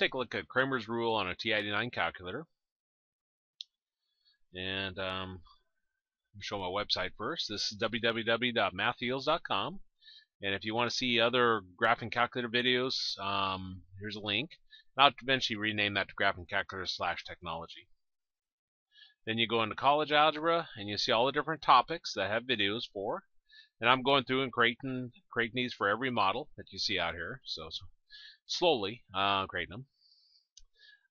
take a look at Cramer's rule on a TI-89 calculator. And um, show my website first. This is www.mathheals.com. And if you want to see other graphing calculator videos, um, here's a link. I'll eventually rename that to graphing calculator slash technology. Then you go into college algebra and you see all the different topics that I have videos for. And I'm going through and creating, creating these for every model that you see out here. So, so slowly uh, creating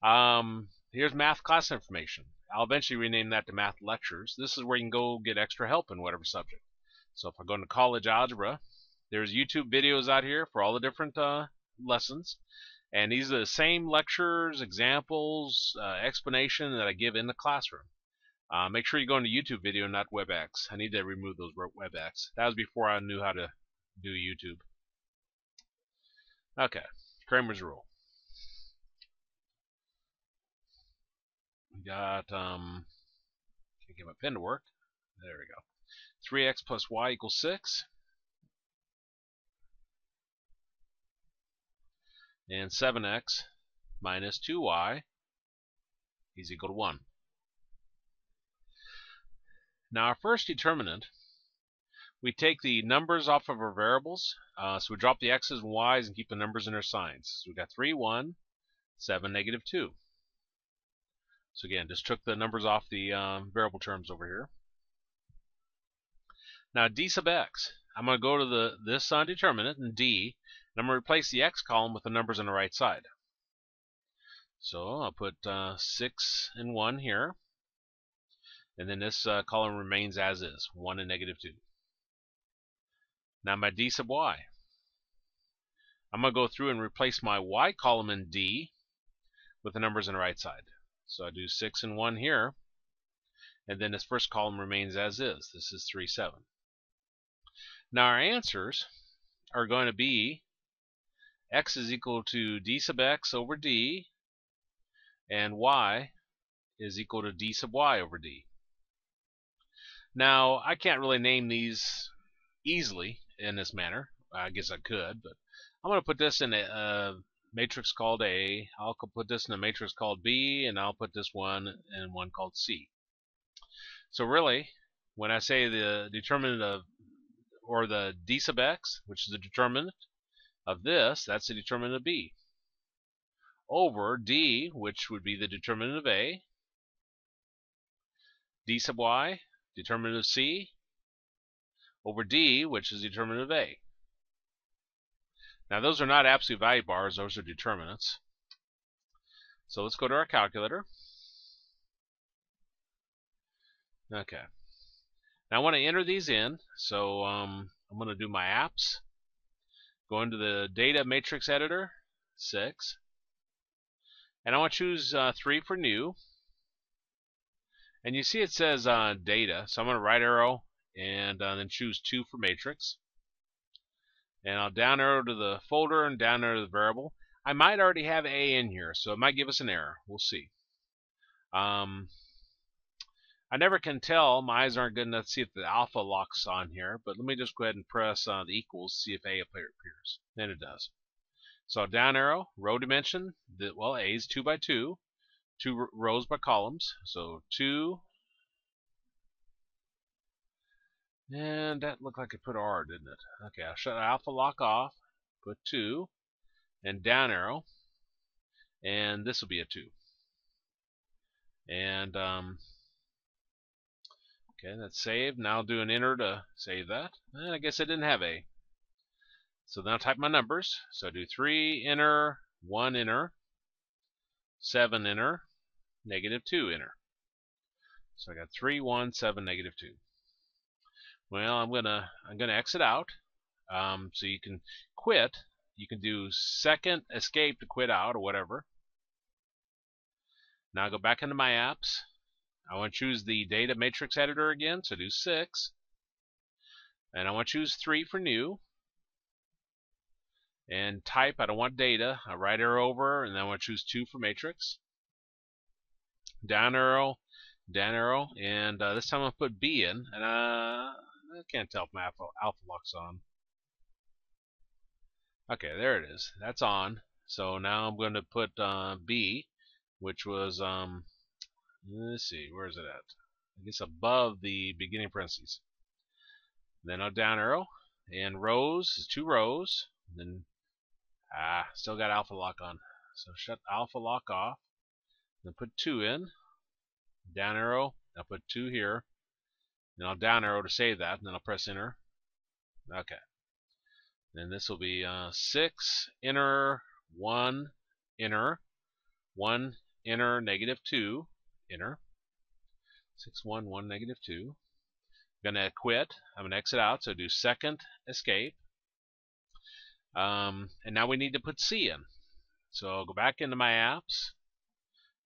them. Um, here's math class information. I'll eventually rename that to math lectures. This is where you can go get extra help in whatever subject. So if I go into college algebra, there's YouTube videos out here for all the different uh, lessons. And these are the same lectures, examples, uh, explanation that I give in the classroom. Uh, make sure you go into YouTube video, not WebEx. I need to remove those WebEx. That was before I knew how to do YouTube. Okay, Cramer's rule. We got, um, can't get my pen to work. There we go. 3x plus y equals 6. And 7x minus 2y is equal to 1. Now our first determinant, we take the numbers off of our variables. Uh, so we drop the x's and y's and keep the numbers in their signs. So we've got 3, 1, 7, negative 2. So again, just took the numbers off the um, variable terms over here. Now d sub x, I'm going to go to the this uh, determinant in d, and I'm going to replace the x column with the numbers on the right side. So I'll put uh, 6 and 1 here. And then this uh, column remains as is, 1 and negative 2. Now my d sub y. I'm going to go through and replace my y column in d with the numbers on the right side. So I do 6 and 1 here. And then this first column remains as is. This is 3, 7. Now our answers are going to be x is equal to d sub x over d and y is equal to d sub y over d. Now, I can't really name these easily in this manner. I guess I could, but I'm going to put this in a, matrix called A. I'll put this in a matrix called B, and I'll put this one in one called C. So really, when I say the determinant of, or the d sub x, which is the determinant of this, that's the determinant of B, over d, which would be the determinant of A, d sub y, determinant of C over D, which is determinant of A. Now those are not absolute value bars, those are determinants. So let's go to our calculator. Okay. Now I want to enter these in, so um, I'm going to do my apps. Go into the data matrix editor, 6. And I want to choose uh, 3 for new. And you see it says uh, data, so I'm going to right arrow and uh, then choose 2 for matrix. And I'll down arrow to the folder and down arrow to the variable. I might already have A in here, so it might give us an error. We'll see. Um, I never can tell. My eyes aren't good enough to see if the alpha locks on here, but let me just go ahead and press uh, the equals, see if A appears. Then it does. So down arrow, row dimension, well, A is 2 by 2 two rows by columns. So two. And that looked like it put R, didn't it? Okay, I'll shut alpha lock off, put two, and down arrow, and this will be a two. And um, okay, that's saved. Now I'll do an enter to save that. And I guess I didn't have a. So then I'll type my numbers. So I do three enter, one enter, seven enter, negative 2 enter. So I got 3, 1, 7, negative 2. Well, I'm gonna I'm gonna exit out. Um, so you can quit. You can do second escape to quit out or whatever. Now I go back into my apps. I want to choose the data matrix editor again, so do 6. And I want to choose 3 for new. And type, I don't want data. I right arrow over, and then I want to choose 2 for matrix down arrow, down arrow, and uh, this time I'll put B in, and uh, I can't tell if my alpha, alpha lock's on. Okay, there it is. That's on. So now I'm going to put uh, B, which was, um, let's see, where is it at? I guess above the beginning parentheses. Then a down arrow, and rows is two rows. Then, ah, still got alpha lock on. So shut alpha lock off. Then put two in. Down arrow, I'll put two here. Then I'll down arrow to save that, and then I'll press enter. Okay. Then this will be uh, 6 inner 1 inner 1 inner negative 2 inner 6 1 1 negative 2 I'm gonna quit. I'm gonna exit out so do second escape. Um, and now we need to put C in. So I'll go back into my apps.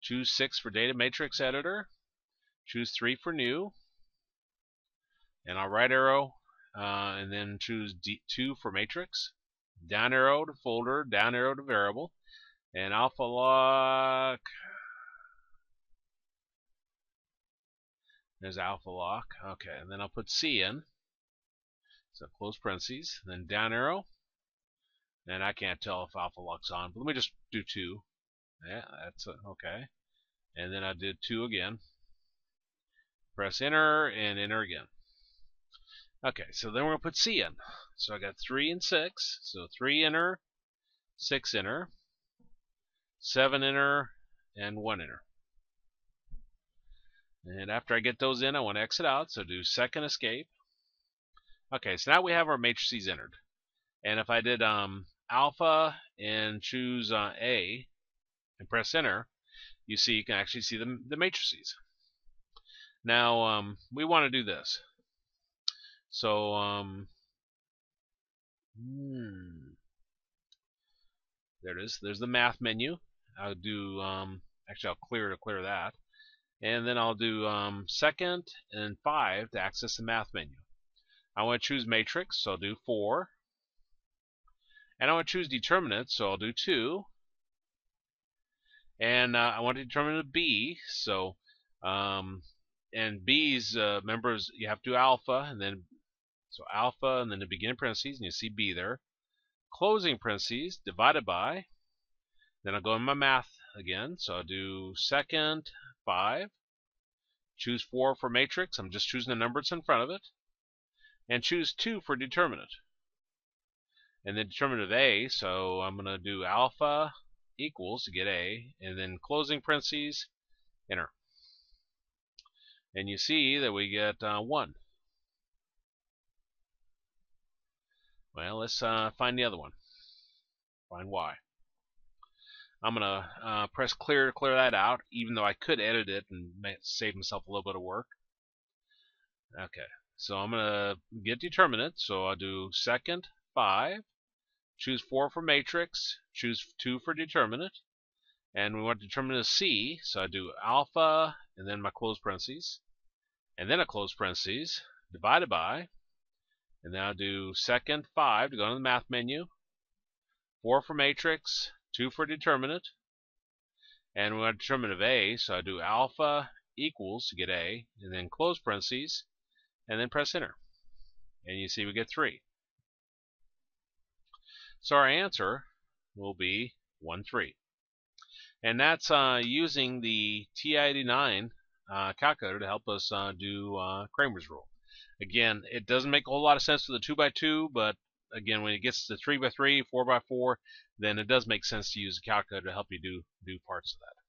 Choose 6 for data matrix editor. Choose 3 for new and I'll right arrow uh, and then choose D2 for matrix, down arrow to folder, down arrow to variable, and alpha lock. There's alpha lock. Okay, and then I'll put C in. So close parentheses, then down arrow, and I can't tell if alpha lock's on, but let me just do two. Yeah, that's a, okay. And then I did two again. Press enter and enter again. Okay, so then we're going to put C in. So I got 3 and 6. So 3 inner, 6 inner, 7 inner, and 1 inner. And after I get those in, I want to exit out. So do second escape. Okay, so now we have our matrices entered. And if I did um, alpha and choose uh, A and press enter, you see you can actually see the, the matrices. Now um, we want to do this. So, um, hmm, there it is. There's the math menu. I'll do, um, actually I'll clear to clear that. And then I'll do um, second and 5 to access the math menu. I want to choose matrix, so I'll do 4. And I want to choose determinant, so I'll do 2. And uh, I want to determine a B, so um, and B's uh, members you have to do alpha and then so alpha and then the beginning parentheses, and you see b there. Closing parentheses divided by. Then I'll go in my math again. So I'll do second 5. Choose 4 for matrix. I'm just choosing the number that's in front of it. And choose 2 for determinant. And then determinant of A, so I'm going to do alpha equals to get A. And then closing parentheses, enter. And you see that we get uh, 1. Well, let's uh, find the other one. Find Y. I'm going to uh, press clear to clear that out, even though I could edit it and save myself a little bit of work. Okay, so I'm going to get determinant, so I'll do second, 5, choose 4 for matrix, choose 2 for determinant, and we want determinant of C, so I do alpha, and then my close parentheses, and then a close parentheses, divided by, and I'll do second 5 to go to the math menu, 4 for matrix, 2 for determinant, and we want determinant of A, so I do alpha equals to get A, and then close parentheses, and then press enter. And you see we get 3. So our answer will be 1, 3. And that's uh, using the TI-89 uh, calculator to help us uh, do uh, Cramer's rule. Again, it doesn't make a whole lot of sense for the 2x2, but again, when it gets to 3x3, 4x4, then it does make sense to use a calculator to help you do, do parts of that.